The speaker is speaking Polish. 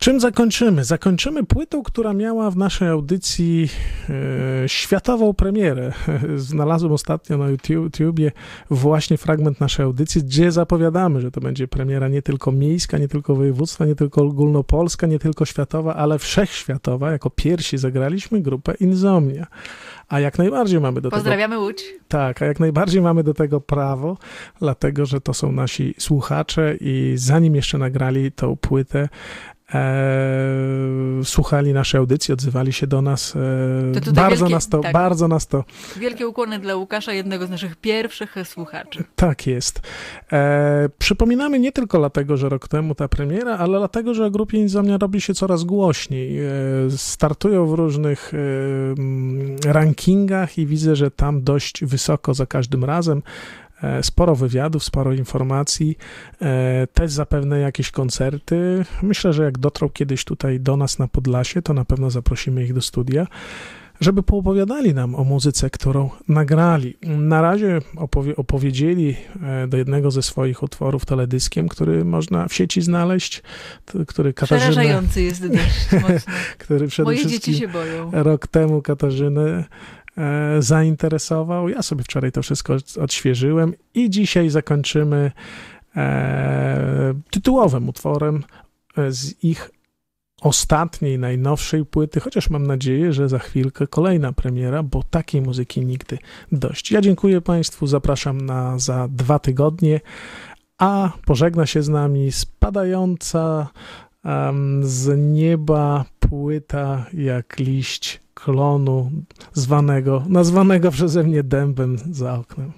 Czym zakończymy? Zakończymy płytą, która miała w naszej audycji e, światową premierę. Znalazłem ostatnio na YouTubie właśnie fragment naszej audycji, gdzie zapowiadamy, że to będzie premiera nie tylko miejska, nie tylko województwa, nie tylko ogólnopolska, nie tylko światowa, ale wszechświatowa. Jako pierwsi zagraliśmy grupę Insomnia. A jak najbardziej mamy do Pozdrawiamy tego... Łódź. Tak, a jak najbardziej mamy do tego prawo, dlatego że to są nasi słuchacze i zanim jeszcze nagrali tą płytę, słuchali naszej audycji, odzywali się do nas. E, To bardzo, wielkie- nas to, tak. bardzo nas to Wielkie ukłony dla Łukasza, jednego z naszych pierwszych słuchaczy. Tak jest. E, przypominamy nie tylko dlatego, że rok temu ta premiera, ale dlatego, że o grupie Insomnia robi się coraz głośniej. E, startują w różnych e, rankingach i widzę, że tam dość wysoko za każdym razem. E, Sporo wywiadów, sporo informacji, e, też zapewne jakieś koncerty. Myślę, że jak dotrą kiedyś tutaj do nas na Podlasie, to na pewno zaprosimy ich do studia żeby poopowiadali nam o muzyce, którą nagrali. Na razie opowie- opowiedzieli e, do jednego ze swoich utworów teledyskiem, który można w sieci znaleźć, t- który Katarzynę, Przerażający jest dość mocno. który przede Moje dzieci się boją. rok temu Katarzynę zainteresował. Ja sobie wczoraj to wszystko od- odświeżyłem i dzisiaj zakończymy e, tytułowym utworem e, z ich ostatniej, najnowszej płyty, chociaż mam nadzieję, że za chwilkę kolejna premiera, bo takiej muzyki nigdy dość. Ja dziękuję Państwu, zapraszam na za dwa tygodnie, a pożegna się z nami spadająca em, z nieba płyta jak liść klonu zwanego, nazwanego przeze mnie dębem za oknem.